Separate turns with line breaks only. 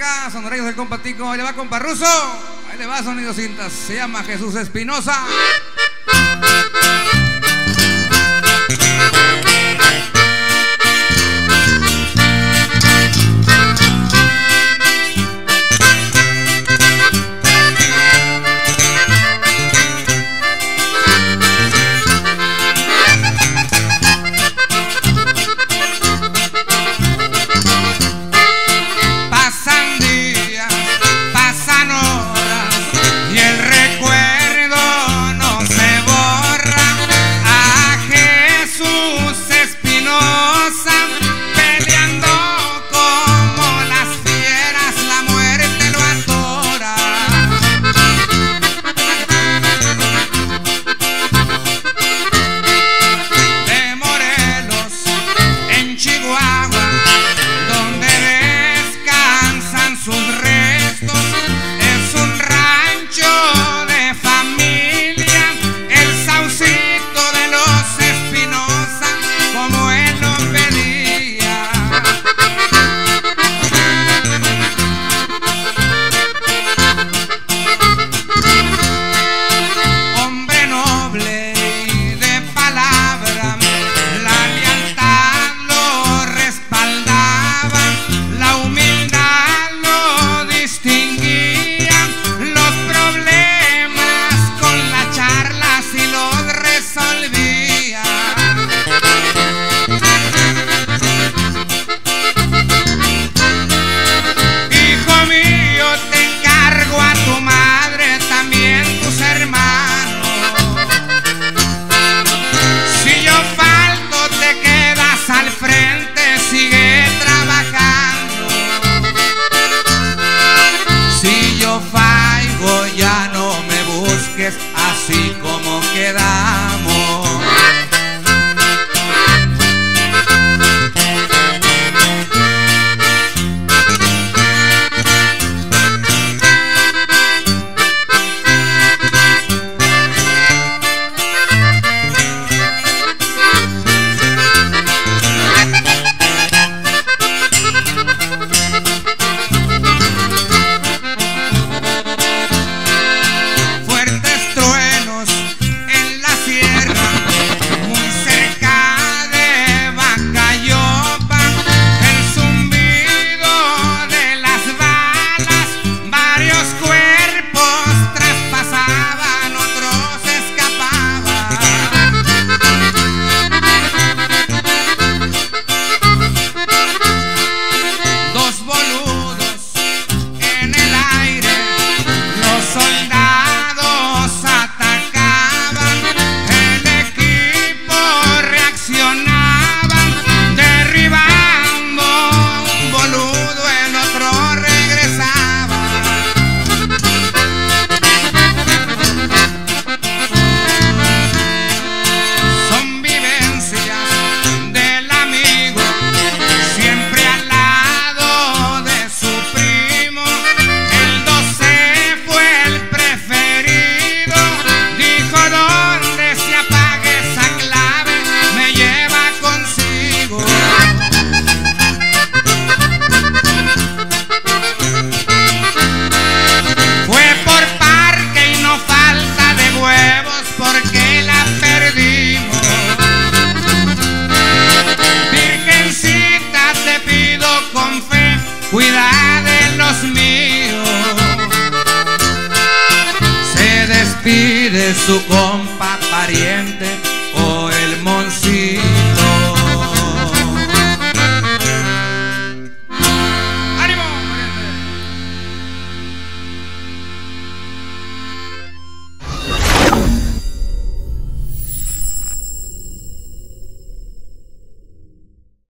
acá, sonoreños del compatico. Ahí le va, compa ruso. Ahí le va, sonido cintas. Se llama Jesús Espinosa. no. así como queda. pide su compa pariente